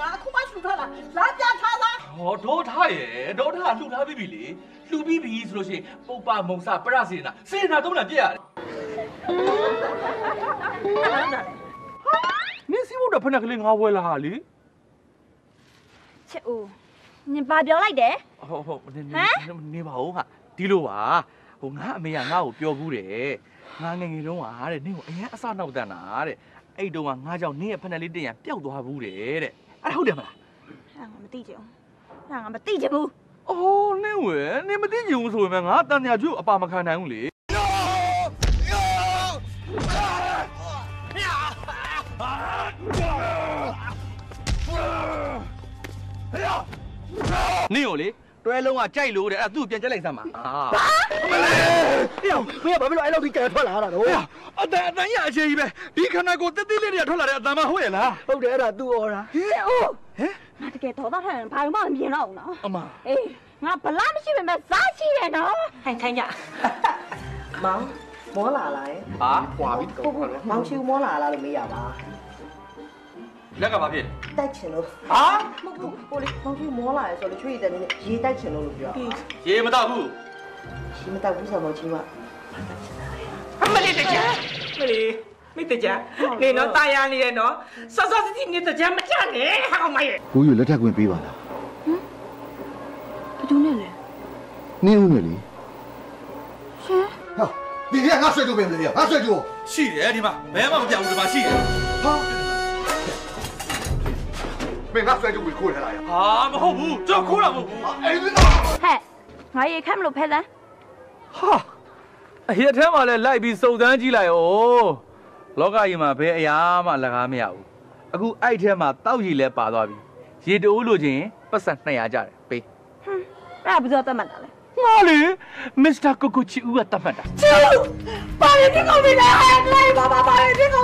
ဘာလုပ်နိုင်ငါအခုမှလှူထားတာလာပြထားလားဟောဒေါထားရဲ့ဒေါထားလှူထားပြီးပြီလေလှူပြီးပြီဆိုလို့ရှိရင်ပုပ္ပမုံစပရစေနာစေနာသုံးတာပြည့်ရတယ်နင်းစီးဖို့တော့ဖက်နှက်ကလေးငါဝဲလာဟာလေချစ်ဦးနင်ဘာပြောလိုက်တယ်ဟုတ်ဟုတ်နေဟမ်နေနေပါဦးဟာဒီလိုပါဟိုငါအမေကငါ့ကိုပြောဘူးတယ်ငါငယ်ငယ်တုန်းကတဲ့နင်းကိုအရင်အစနောက်တန်းတာတဲ့အဲ့တုန်းကငါကြောင့်နင်းရဲ့ဖက်နှက်လေးတင်ရပျောက်သွားဘူးတဲ့တဲ့ အဲ့ဒါဟုတ်တယ်မလားအဲ့ငါမသိချင်ဘူးအဲ့ငါမသိချင်ဘူးအိုးနင်းဝဲနင်းမသိချင်ဘူးဆိုရင်ငါတန်ညာကျွတ်အပါမခံနိုင်ဘူးလေနင်းကိုလေတွဲလုံးကကြိုက်လို့တဲ့အဲ့ဒါသူ့ကိုပြန်ကြက်လိုက်စမ်းပါဟာဟေ့မင်းကဘာဖြစ်လို့အဲ့လောက်ထိကဲထွက်လာတာတော့ အတန်အတန်ရအချင်းကြီးပဲဒီခန္ဓာကိုယ်တက်တိလေးတွေကထွက်လာတဲ့အတန်မဟုတ်ရဲ့လားဟုတ်တယ်အဲ့ဒါသူ့ဩတာချစ်ဦးငါတကယ်တော်သားထိုင်ရင်ဘာမှမမြင်တော့ဘူးနော်အမအေးငါဗလားမရှိပေမဲ့စားရှိတယ်နော်ထိုင်ထိုင်ကြမောင်မောလာလားဟာကွာပြီကိုကိုမောင်ချူမောလာလားလို့မေးရပါလက်ကဘာဖြစ်တိုက်ချင်လို့ဟာမဟုတ်ဘူးကိုလေးမောင်ချူမောလာရဲဆိုလို့ချွေးတဲ့နေရေးတိုက်ချင်လို့လို့ပြောရေမတော့ဘူးရှိမတိုက်ဘူးဆိုမောင်ချူကအမလေးတကြမ လေးမိတကြနေတော့ตายရနေတယ်နော်စောစောစီစီနေတကြမကြနဲ့ဟာကောင်မရဲ့ ကိုကြီးလက်ထပ်ခွင့်ပေးပါလား ဘယ်သူနဲ့လဲ နင်းဦးနဲ့လေ ရှင် ဟာဒီကငါဆွဲကြိုးပဲမလဲငါဆွဲကြိုး ရှိတယ်ဒီမှာဘယ်မှမပြောင်းဘူးဒီမှာရှိတယ် ဟာမင်းငါဆွဲကြိုးကိုခိုးထားလိုက် ဟာမဟုတ်ဘူးကျွန်တော်ခိုးတာမဟုတ်ဘူး အဲ့ဒီ ဟဲ့ငါရေခက်မလို့ဖဲလန်း ဟာ အဟိထဲမှာလဲလိုက်ပြီးစုံစမ်းကြည့်လိုက်ဩလောကကြီးမှာဘယ်အရာမှလကားမရဘူးအခုအဲ့ထဲမှာတောက်ရည်လဲပါသွားပြီရေတိုးလို့ချင်းပတ်စံ200ကျတယ်ပေးအဲ့ဒါဘယ်သူတတ်မှတ်တာလဲငါလေမစ္စတာကိုကိုချီဦးကတတ်မှတ်တာပါရတဲ့ကောင်တွေလည်းဟဲ့လိုက်ပါပါပါရတဲ့ကောင်ကြပြီ